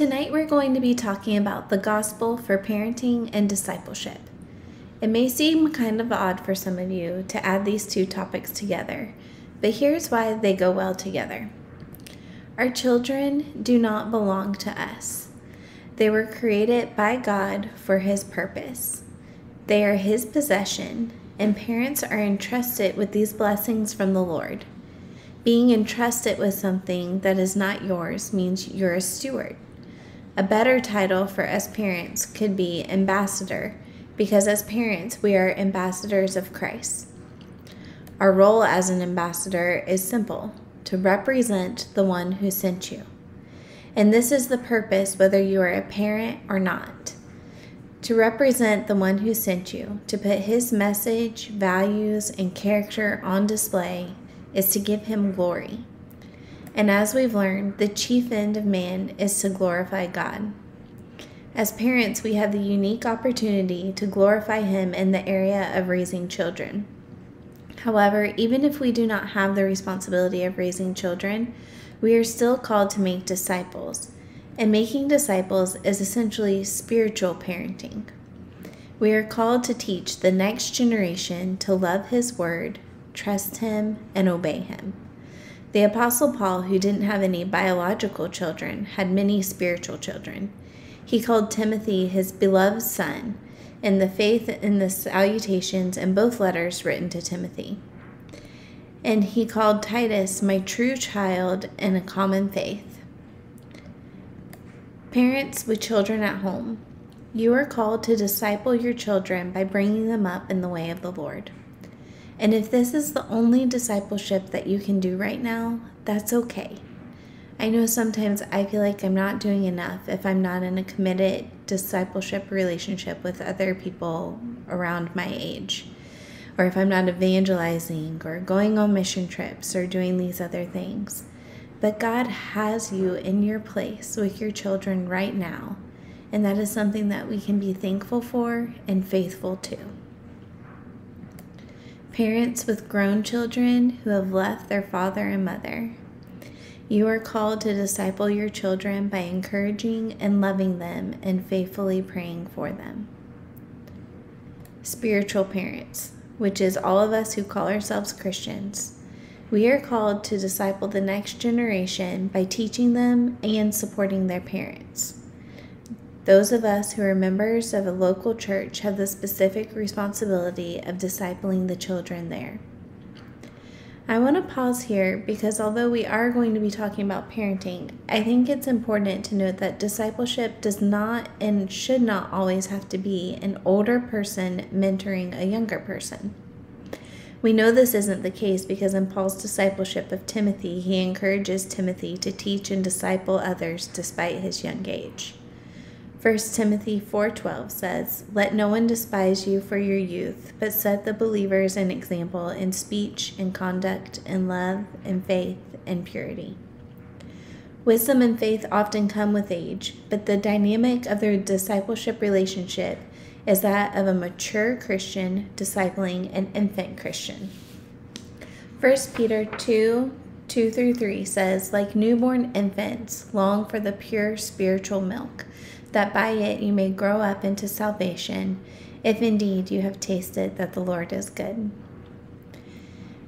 Tonight we're going to be talking about the gospel for parenting and discipleship. It may seem kind of odd for some of you to add these two topics together, but here's why they go well together. Our children do not belong to us. They were created by God for His purpose. They are His possession, and parents are entrusted with these blessings from the Lord. Being entrusted with something that is not yours means you're a steward. A better title for us parents could be ambassador, because as parents, we are ambassadors of Christ. Our role as an ambassador is simple to represent the one who sent you. And this is the purpose, whether you are a parent or not to represent the one who sent you, to put his message, values, and character on display, is to give him glory. And as we've learned, the chief end of man is to glorify God. As parents, we have the unique opportunity to glorify Him in the area of raising children. However, even if we do not have the responsibility of raising children, we are still called to make disciples and making disciples is essentially spiritual parenting. We are called to teach the next generation to love His Word, trust Him, and obey Him. The Apostle Paul, who didn't have any biological children, had many spiritual children. He called Timothy his beloved son, in the faith in the salutations in both letters written to Timothy. And he called Titus my true child in a common faith. Parents with children at home, you are called to disciple your children by bringing them up in the way of the Lord. And if this is the only discipleship that you can do right now, that's okay. I know sometimes I feel like I'm not doing enough if I'm not in a committed discipleship relationship with other people around my age, or if I'm not evangelizing or going on mission trips or doing these other things. But God has you in your place with your children right now, and that is something that we can be thankful for and faithful to. Parents with grown children who have left their father and mother, you are called to disciple your children by encouraging and loving them and faithfully praying for them. Spiritual parents, which is all of us who call ourselves Christians we are called to disciple the next generation by teaching them and supporting their parents. Those of us who are members of a local church have the specific responsibility of discipling the children there. I want to pause here because although we are going to be talking about parenting, I think it's important to note that discipleship does not and should not always have to be an older person mentoring a younger person. We know this isn't the case because in Paul's discipleship of Timothy, he encourages Timothy to teach and disciple others despite his young age. 1 Timothy 4:12 says, "Let no one despise you for your youth, but set the believers an example in speech and conduct in love and faith and purity." Wisdom and faith often come with age, but the dynamic of their discipleship relationship is that of a mature Christian discipling an infant Christian. 1 Peter 2 2 through 3 says, Like newborn infants, long for the pure spiritual milk, that by it you may grow up into salvation, if indeed you have tasted that the Lord is good.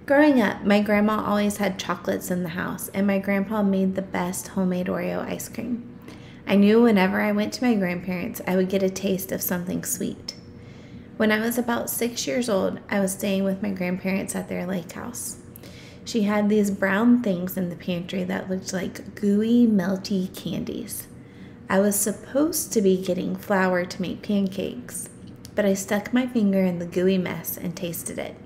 Growing up, my grandma always had chocolates in the house, and my grandpa made the best homemade Oreo ice cream. I knew whenever I went to my grandparents, I would get a taste of something sweet. When I was about six years old, I was staying with my grandparents at their lake house. She had these brown things in the pantry that looked like gooey, melty candies. I was supposed to be getting flour to make pancakes, but I stuck my finger in the gooey mess and tasted it.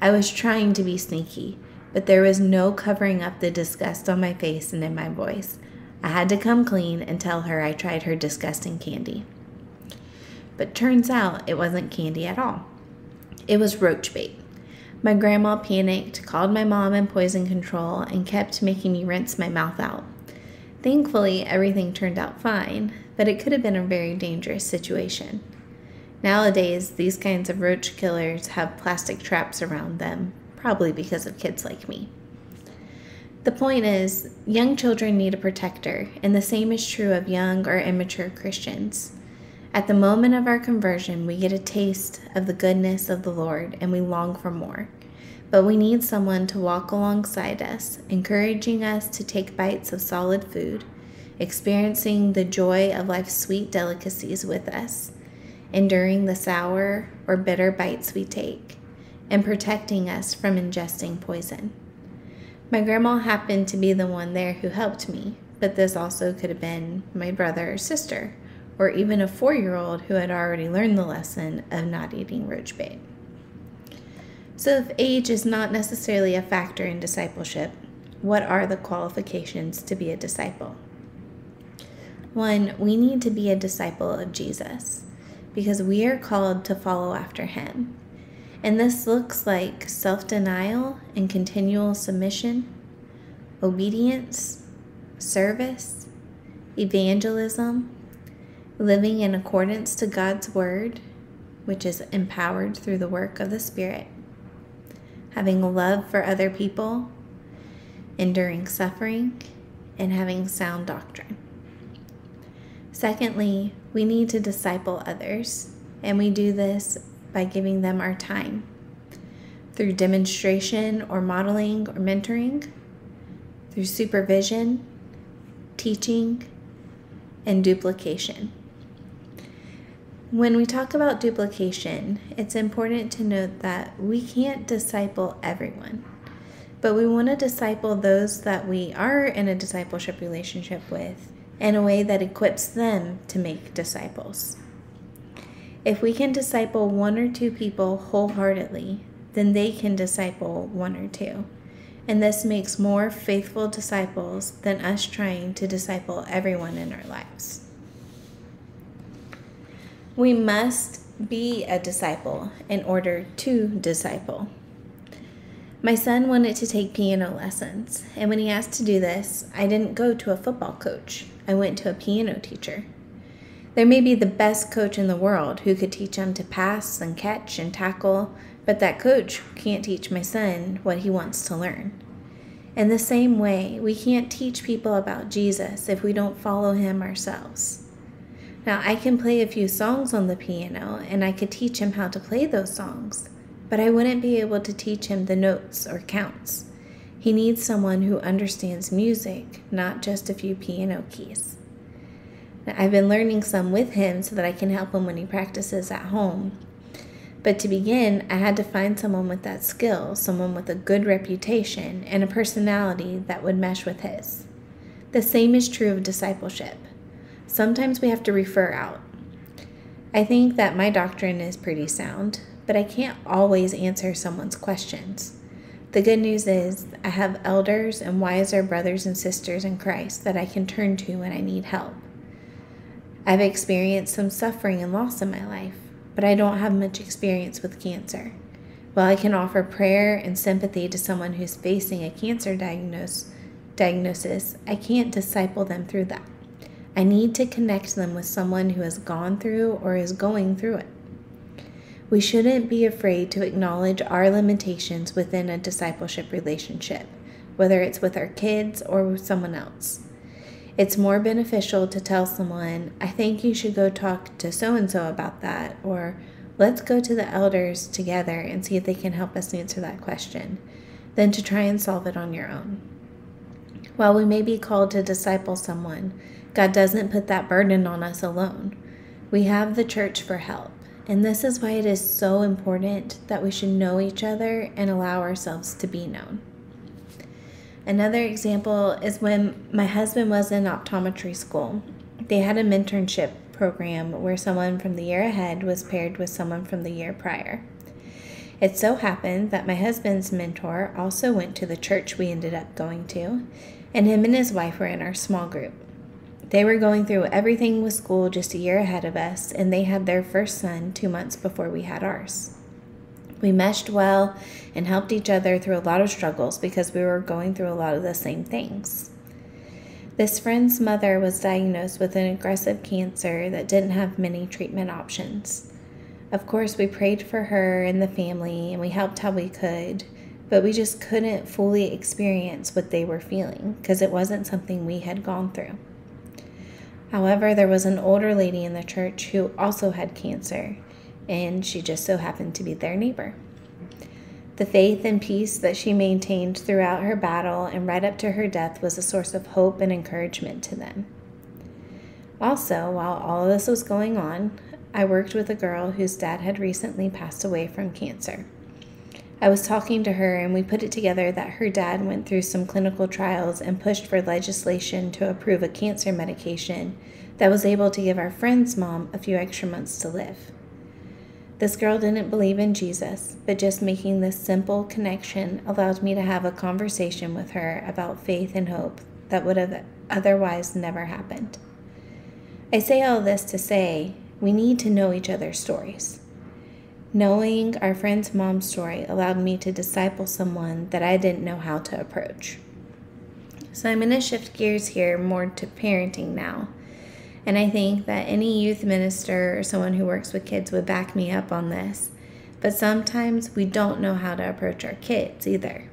I was trying to be sneaky, but there was no covering up the disgust on my face and in my voice. I had to come clean and tell her I tried her disgusting candy. But turns out it wasn't candy at all. It was roach bait. My grandma panicked, called my mom in poison control, and kept making me rinse my mouth out. Thankfully, everything turned out fine, but it could have been a very dangerous situation. Nowadays, these kinds of roach killers have plastic traps around them, probably because of kids like me. The point is, young children need a protector, and the same is true of young or immature Christians. At the moment of our conversion, we get a taste of the goodness of the Lord and we long for more. But we need someone to walk alongside us, encouraging us to take bites of solid food, experiencing the joy of life's sweet delicacies with us, enduring the sour or bitter bites we take, and protecting us from ingesting poison. My grandma happened to be the one there who helped me, but this also could have been my brother or sister or even a four year old who had already learned the lesson of not eating roach bait. So, if age is not necessarily a factor in discipleship, what are the qualifications to be a disciple? One, we need to be a disciple of Jesus because we are called to follow after him. And this looks like self denial and continual submission, obedience, service, evangelism, living in accordance to God's Word, which is empowered through the work of the Spirit, having love for other people, enduring suffering, and having sound doctrine. Secondly, we need to disciple others, and we do this by giving them our time through demonstration or modeling or mentoring, through supervision, teaching, and duplication. When we talk about duplication, it's important to note that we can't disciple everyone, but we want to disciple those that we are in a discipleship relationship with in a way that equips them to make disciples. If we can disciple one or two people wholeheartedly, then they can disciple one or two. And this makes more faithful disciples than us trying to disciple everyone in our lives. We must be a disciple in order to disciple. My son wanted to take piano lessons, and when he asked to do this, I didn't go to a football coach. I went to a piano teacher. There may be the best coach in the world who could teach him to pass and catch and tackle, but that coach can't teach my son what he wants to learn. In the same way, we can't teach people about Jesus if we don't follow him ourselves. Now, I can play a few songs on the piano and I could teach him how to play those songs, but I wouldn't be able to teach him the notes or counts. He needs someone who understands music, not just a few piano keys. Now, I've been learning some with him so that I can help him when he practices at home. But to begin, I had to find someone with that skill, someone with a good reputation and a personality that would mesh with his. The same is true of discipleship sometimes we have to refer out. I think that my doctrine is pretty sound, but I can't always answer someone's questions. The good news is, I have elders and wiser brothers and sisters in Christ that I can turn to when I need help. I've experienced some suffering and loss in my life, but I don't have much experience with cancer. While I can offer prayer and sympathy to someone who's facing a cancer diagnose, diagnosis, I can't disciple them through that. I need to connect them with someone who has gone through or is going through it. We shouldn't be afraid to acknowledge our limitations within a discipleship relationship, whether it's with our kids or with someone else. It's more beneficial to tell someone, I think you should go talk to so and so about that, or let's go to the elders together and see if they can help us answer that question, than to try and solve it on your own. While we may be called to disciple someone, God doesn't put that burden on us alone. We have the church for help. And this is why it is so important that we should know each other and allow ourselves to be known. Another example is when my husband was in optometry school. They had a mentorship program where someone from the year ahead was paired with someone from the year prior. It so happened that my husband's mentor also went to the church we ended up going to, and him and his wife were in our small group. They were going through everything with school just a year ahead of us, and they had their first son two months before we had ours. We meshed well and helped each other through a lot of struggles because we were going through a lot of the same things. This friend's mother was diagnosed with an aggressive cancer that didn't have many treatment options. Of course, we prayed for her and the family and we helped how we could, but we just couldn't fully experience what they were feeling because it wasn't something we had gone through. However, there was an older lady in the church who also had cancer, and she just so happened to be their neighbor. The faith and peace that she maintained throughout her battle and right up to her death was a source of hope and encouragement to them. Also, while all of this was going on, I worked with a girl whose dad had recently passed away from cancer. I was talking to her, and we put it together that her dad went through some clinical trials and pushed for legislation to approve a cancer medication that was able to give our friend's mom a few extra months to live. This girl didn't believe in Jesus, but just making this simple connection allowed me to have a conversation with her about faith and hope that would have otherwise never happened. I say all this to say we need to know each other's stories. Knowing our friend's mom's story allowed me to disciple someone that I didn't know how to approach. So I'm going to shift gears here more to parenting now. And I think that any youth minister or someone who works with kids would back me up on this. But sometimes we don't know how to approach our kids either.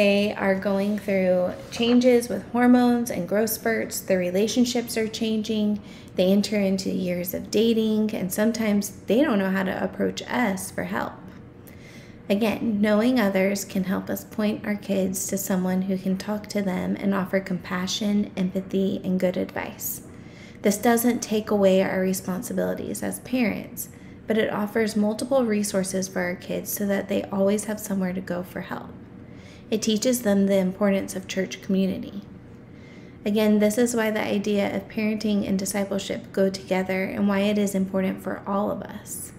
They are going through changes with hormones and growth spurts. Their relationships are changing. They enter into years of dating, and sometimes they don't know how to approach us for help. Again, knowing others can help us point our kids to someone who can talk to them and offer compassion, empathy, and good advice. This doesn't take away our responsibilities as parents, but it offers multiple resources for our kids so that they always have somewhere to go for help. It teaches them the importance of church community. Again, this is why the idea of parenting and discipleship go together and why it is important for all of us.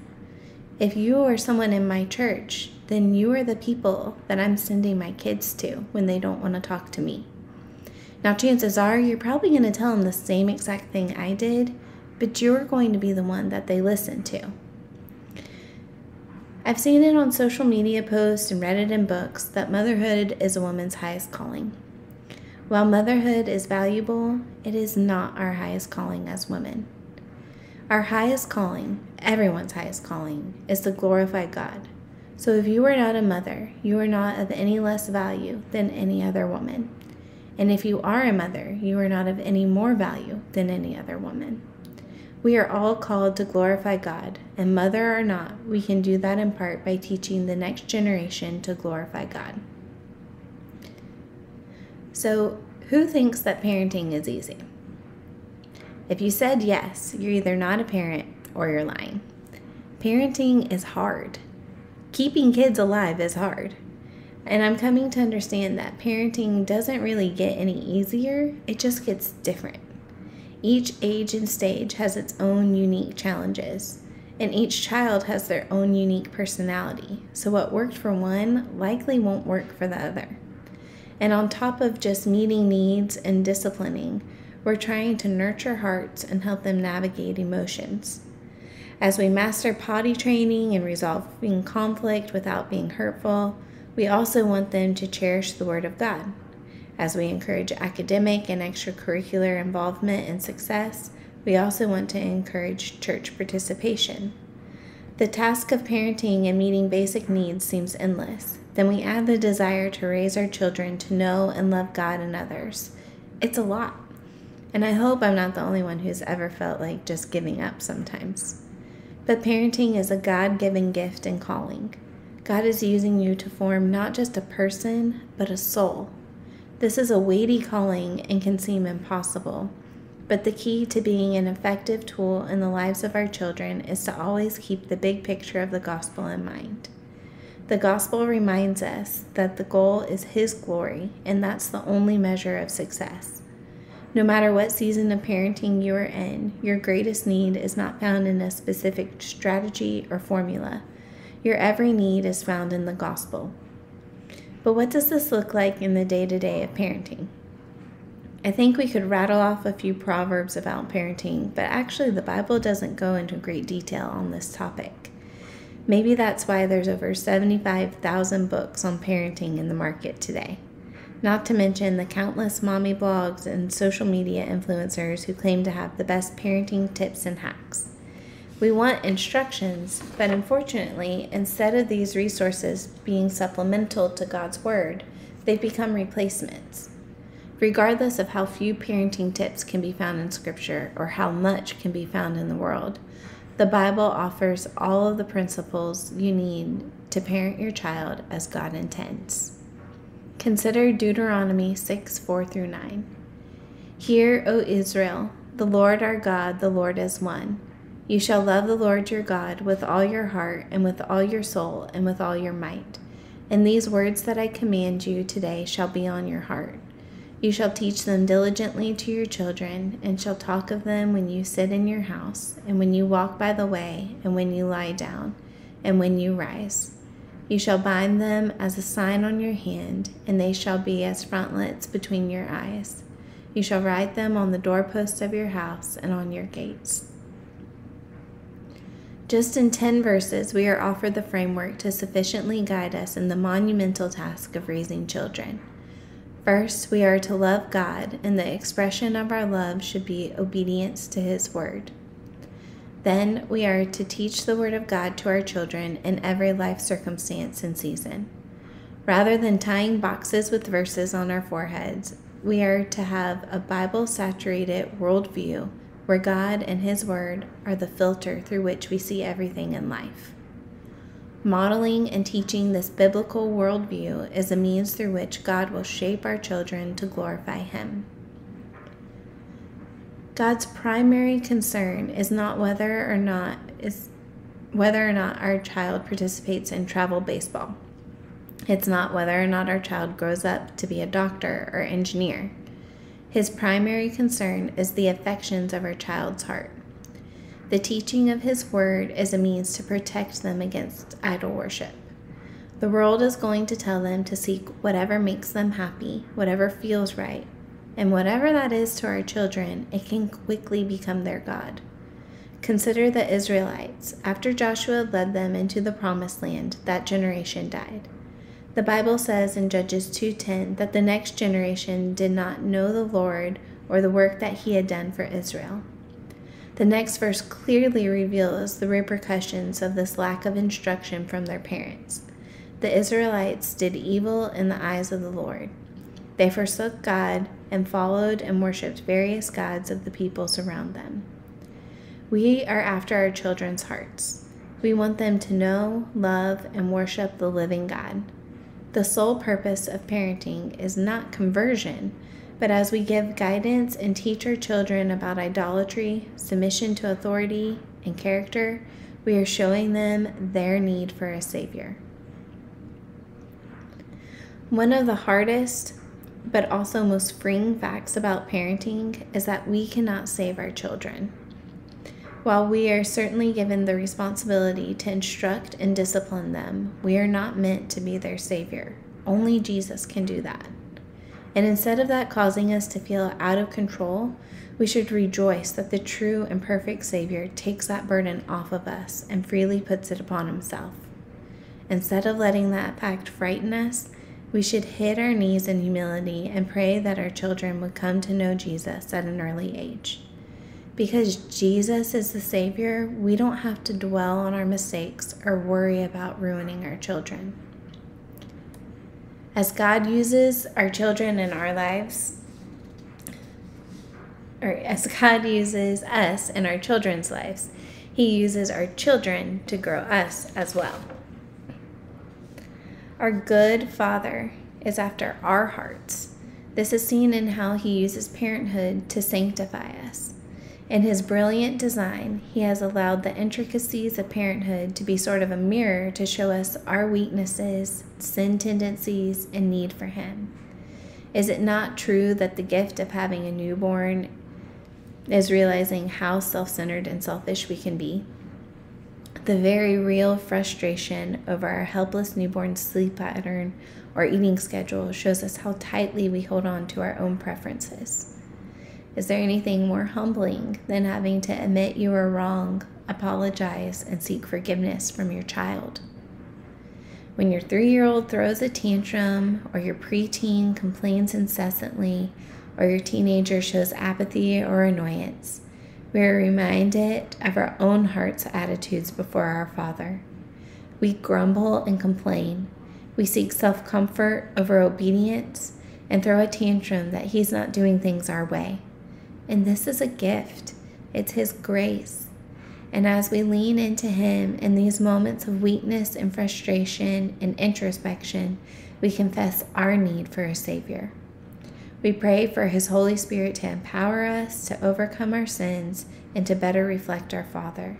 If you are someone in my church, then you are the people that I'm sending my kids to when they don't want to talk to me. Now, chances are you're probably going to tell them the same exact thing I did, but you're going to be the one that they listen to. I've seen it on social media posts and read it in books that motherhood is a woman's highest calling. While motherhood is valuable, it is not our highest calling as women. Our highest calling, everyone's highest calling, is to glorify God. So if you are not a mother, you are not of any less value than any other woman. And if you are a mother, you are not of any more value than any other woman. We are all called to glorify God, and mother or not, we can do that in part by teaching the next generation to glorify God. So, who thinks that parenting is easy? If you said yes, you're either not a parent or you're lying. Parenting is hard. Keeping kids alive is hard. And I'm coming to understand that parenting doesn't really get any easier, it just gets different. Each age and stage has its own unique challenges, and each child has their own unique personality. So, what worked for one likely won't work for the other. And on top of just meeting needs and disciplining, we're trying to nurture hearts and help them navigate emotions. As we master potty training and resolving conflict without being hurtful, we also want them to cherish the Word of God. As we encourage academic and extracurricular involvement and success, we also want to encourage church participation. The task of parenting and meeting basic needs seems endless. Then we add the desire to raise our children to know and love God and others. It's a lot. And I hope I'm not the only one who's ever felt like just giving up sometimes. But parenting is a God given gift and calling. God is using you to form not just a person, but a soul this is a weighty calling and can seem impossible, but the key to being an effective tool in the lives of our children is to always keep the big picture of the gospel in mind. The gospel reminds us that the goal is His glory, and that's the only measure of success. No matter what season of parenting you are in, your greatest need is not found in a specific strategy or formula. Your every need is found in the gospel. But what does this look like in the day to day of parenting? I think we could rattle off a few proverbs about parenting, but actually, the Bible doesn't go into great detail on this topic. Maybe that's why there's over 75,000 books on parenting in the market today. Not to mention the countless mommy blogs and social media influencers who claim to have the best parenting tips and hacks. We want instructions, but unfortunately, instead of these resources being supplemental to God's Word, they've become replacements. Regardless of how few parenting tips can be found in Scripture or how much can be found in the world, the Bible offers all of the principles you need to parent your child as God intends. Consider Deuteronomy 6 4 through 9. Hear, O Israel, the Lord our God, the Lord is one. You shall love the Lord your God with all your heart, and with all your soul, and with all your might. And these words that I command you today shall be on your heart. You shall teach them diligently to your children, and shall talk of them when you sit in your house, and when you walk by the way, and when you lie down, and when you rise. You shall bind them as a sign on your hand, and they shall be as frontlets between your eyes. You shall write them on the doorposts of your house and on your gates. Just in 10 verses, we are offered the framework to sufficiently guide us in the monumental task of raising children. First, we are to love God, and the expression of our love should be obedience to His Word. Then, we are to teach the Word of God to our children in every life circumstance and season. Rather than tying boxes with verses on our foreheads, we are to have a Bible saturated worldview where God and His Word are the filter through which we see everything in life. Modeling and teaching this biblical worldview is a means through which God will shape our children to glorify Him. God's primary concern is not whether or not is whether or not our child participates in travel baseball. It's not whether or not our child grows up to be a doctor or engineer. His primary concern is the affections of our child's heart. The teaching of His Word is a means to protect them against idol worship. The world is going to tell them to seek whatever makes them happy, whatever feels right, and whatever that is to our children, it can quickly become their God. Consider the Israelites. After Joshua led them into the promised land, that generation died. The Bible says in Judges 2:10 that the next generation did not know the Lord or the work that he had done for Israel. The next verse clearly reveals the repercussions of this lack of instruction from their parents. The Israelites did evil in the eyes of the Lord. They forsook God and followed and worshiped various gods of the peoples around them. We are after our children's hearts. We want them to know, love, and worship the living God. The sole purpose of parenting is not conversion, but as we give guidance and teach our children about idolatry, submission to authority, and character, we are showing them their need for a Savior. One of the hardest, but also most freeing facts about parenting is that we cannot save our children. While we are certainly given the responsibility to instruct and discipline them, we are not meant to be their Savior. Only Jesus can do that. And instead of that causing us to feel out of control, we should rejoice that the true and perfect Savior takes that burden off of us and freely puts it upon Himself. Instead of letting that fact frighten us, we should hit our knees in humility and pray that our children would come to know Jesus at an early age. Because Jesus is the Savior, we don't have to dwell on our mistakes or worry about ruining our children. As God uses our children in our lives, or as God uses us in our children's lives, He uses our children to grow us as well. Our good Father is after our hearts. This is seen in how He uses parenthood to sanctify us. In his brilliant design, he has allowed the intricacies of parenthood to be sort of a mirror to show us our weaknesses, sin tendencies, and need for him. Is it not true that the gift of having a newborn is realizing how self centered and selfish we can be? The very real frustration over our helpless newborn sleep pattern or eating schedule shows us how tightly we hold on to our own preferences. Is there anything more humbling than having to admit you were wrong, apologize, and seek forgiveness from your child? When your three year old throws a tantrum, or your preteen complains incessantly, or your teenager shows apathy or annoyance, We are reminded of our own heart's attitudes before our Father. We grumble and complain. We seek self comfort over obedience and throw a tantrum that He's not doing things our way. And this is a gift, it's His grace. And as we lean into Him in these moments of weakness and frustration and introspection, we confess our need for a Savior. We pray for His Holy Spirit to empower us to overcome our sins and to better reflect our Father.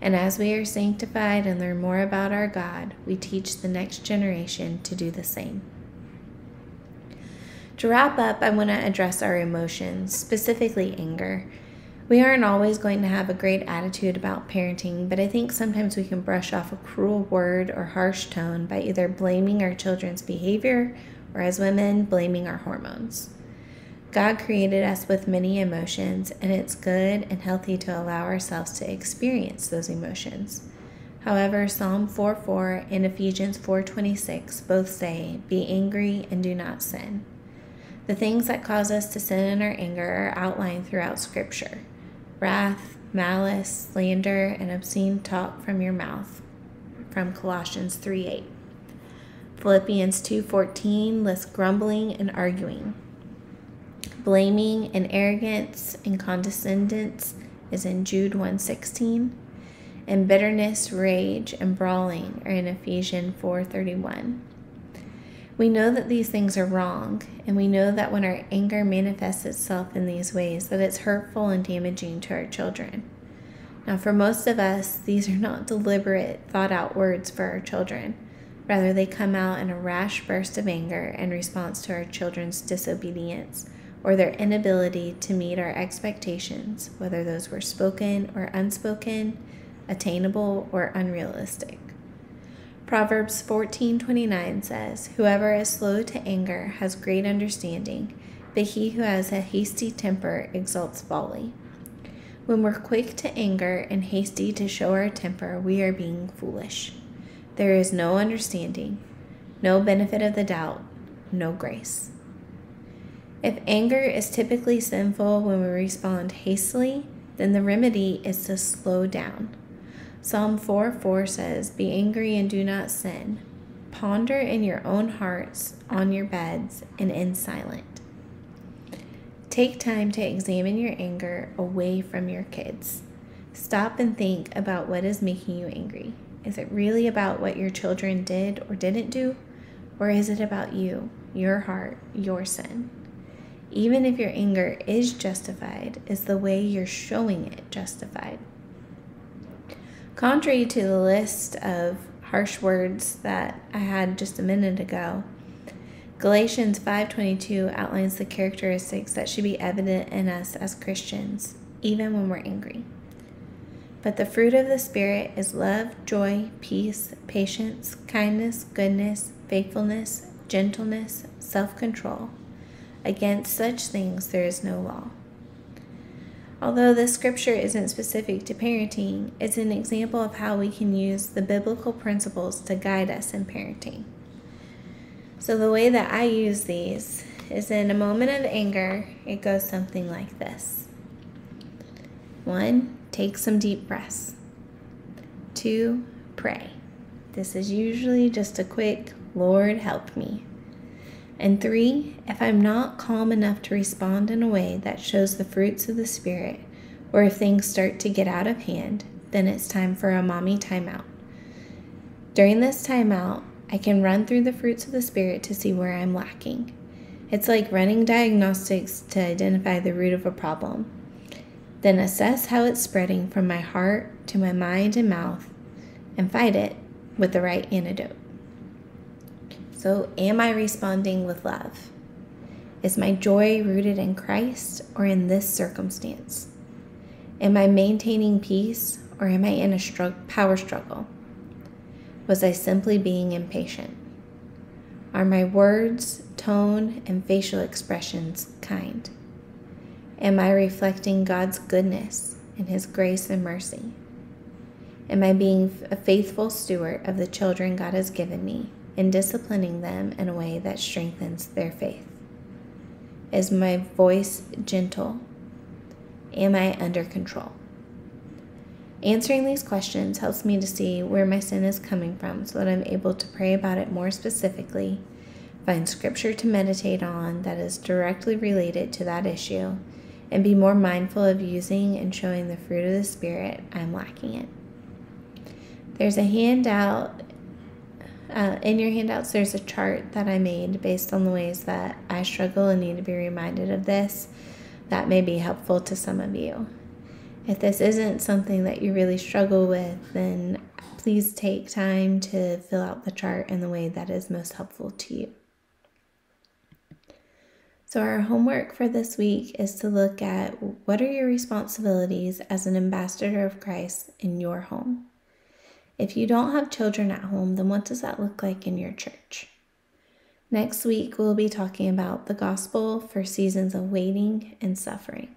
And as we are sanctified and learn more about our God, we teach the next generation to do the same. To wrap up, I want to address our emotions, specifically anger. We aren't always going to have a great attitude about parenting, but I think sometimes we can brush off a cruel word or harsh tone by either blaming our children's behavior or, as women, blaming our hormones. God created us with many emotions, and it's good and healthy to allow ourselves to experience those emotions. However, Psalm 4:4 and Ephesians 4:26 both say, "Be angry and do not sin." The things that cause us to sin in our anger are outlined throughout Scripture wrath, malice, slander, and obscene talk from your mouth. From Colossians 3:8. Philippians 2:14 lists grumbling and arguing. Blaming and arrogance and condescendence is in Jude 1:16, and bitterness, rage, and brawling are in Ephesians 4:31. We know that these things are wrong, and we know that when our anger manifests itself in these ways, that it's hurtful and damaging to our children. Now, for most of us, these are not deliberate, thought out words for our children. Rather, they come out in a rash burst of anger in response to our children's disobedience or their inability to meet our expectations, whether those were spoken or unspoken, attainable or unrealistic. Proverbs 14:29 says, "Whoever is slow to anger has great understanding, but he who has a hasty temper exalts folly." When we're quick to anger and hasty to show our temper, we are being foolish. There is no understanding, no benefit of the doubt, no grace. If anger is typically sinful when we respond hastily, then the remedy is to slow down. Psalm 4 4 says, Be angry and do not sin. Ponder in your own hearts, on your beds, and in silent. Take time to examine your anger away from your kids. Stop and think about what is making you angry. Is it really about what your children did or didn't do? Or is it about you, your heart, your sin? Even if your anger is justified, is the way you're showing it justified? Contrary to the list of harsh words that I had just a minute ago, Galatians 5:22 outlines the characteristics that should be evident in us as Christians, even when we're angry. But the fruit of the Spirit is love, joy, peace, patience, kindness, goodness, faithfulness, gentleness, self control. Against such things there is no law. Although this scripture isn't specific to parenting, it's an example of how we can use the biblical principles to guide us in parenting. So, the way that I use these is in a moment of anger, it goes something like this one, take some deep breaths. Two, pray. This is usually just a quick, Lord, help me. And three, if I'm not calm enough to respond in a way that shows the fruits of the Spirit, or if things start to get out of hand, then it's time for a mommy timeout. During this timeout, I can run through the fruits of the Spirit to see where I'm lacking. It's like running diagnostics to identify the root of a problem. Then assess how it's spreading from my heart to my mind and mouth and fight it with the right antidote. So, am I responding with love? Is my joy rooted in Christ or in this circumstance? Am I maintaining peace or am I in a power struggle? Was I simply being impatient? Are my words, tone, and facial expressions kind? Am I reflecting God's goodness and His grace and mercy? Am I being a faithful steward of the children God has given me in disciplining them in a way that strengthens their faith? Is my voice gentle? Am I under control? Answering these questions helps me to see where my sin is coming from so that I'm able to pray about it more specifically, find scripture to meditate on that is directly related to that issue, and be more mindful of using and showing the fruit of the Spirit I'm lacking in. There's a handout. Uh, in your handouts, there's a chart that I made based on the ways that I struggle and need to be reminded of this. That may be helpful to some of you. If this isn't something that you really struggle with, then please take time to fill out the chart in the way that is most helpful to you. So, our homework for this week is to look at what are your responsibilities as an ambassador of Christ in your home. If you don't have children at home, then what does that look like in your church? Next week, we'll be talking about the gospel for seasons of waiting and suffering.